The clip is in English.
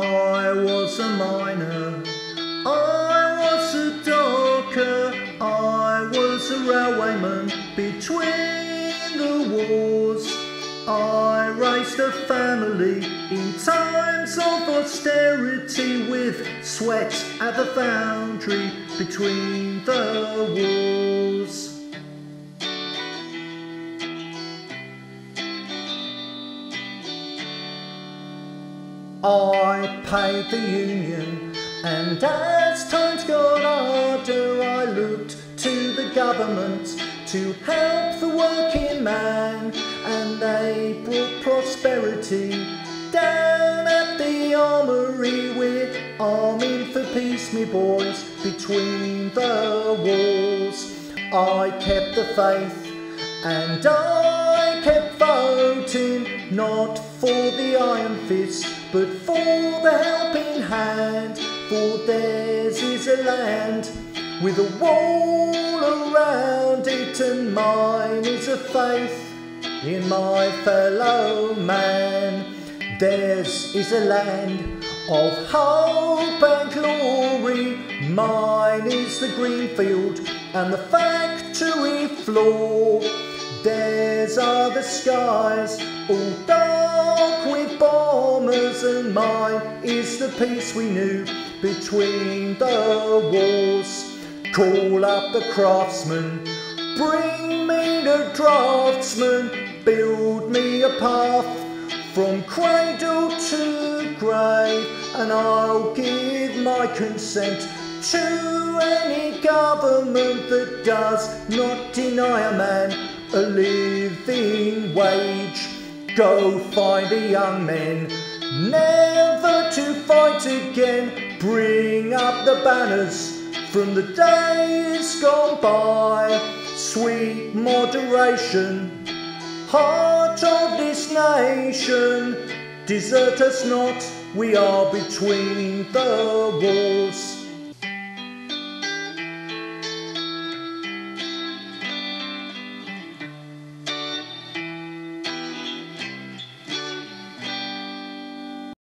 was a miner. I was a docker. I was a railwayman between the wars. I raised a family in times of austerity with sweat at the foundry between the wars. I paid the union, and as times got harder, I looked to the government to help the working man, and they brought prosperity down at the armory. We're arming for peace, me boys, between the walls. I kept the faith, and I voting, not for the iron fist, but for the helping hand. For theirs is a land with a wall around it, and mine is a faith in my fellow man. Theirs is a land of hope and glory, mine is the green field and the factory floor. Theirs are the skies, all dark with bombers, and mine is the peace we knew between the wars. Call up the craftsman, bring me the draftsman, build me a path from cradle to grave, and I'll give my consent to any government that does not deny a man a living wage. Go find the young men, never to fight again. Bring up the banners from the days gone by. Sweet moderation, heart of this nation. Desert us not, we are between the walls.